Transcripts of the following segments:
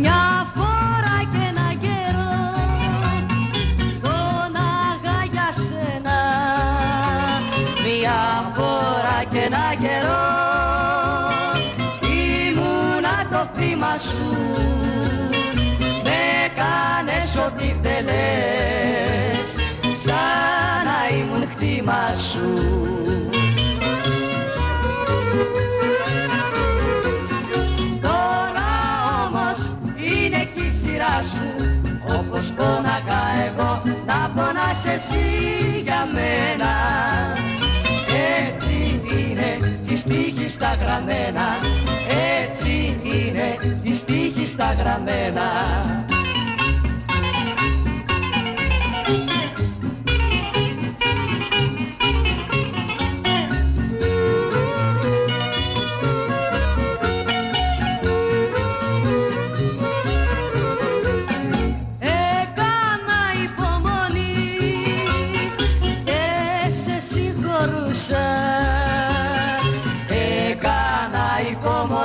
Μια φορά και ένα καιρό φώναγα για σένα Μια φορά και ένα καιρό ήμουνα το θύμα σου. Με κάνες ό,τι θέλες σαν να ήμουν χτήμα σου να πονάς εσύ για μένα. Έτσι είναι τη στίχη στα γραμμένα. Έτσι είναι τη στίχη στα γραμμένα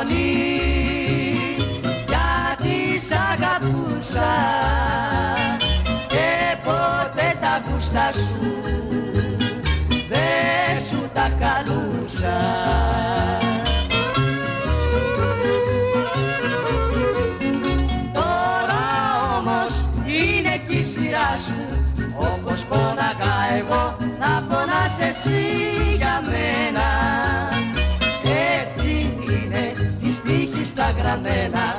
υπομονή γιατί σ' αγαπούσα και ποτέ τα γούστα σου δεν σου τα καλούσα. Τώρα όμως είναι κι η σειρά σου Όπως πόναγα εγώ να πονάς εσύ στίχη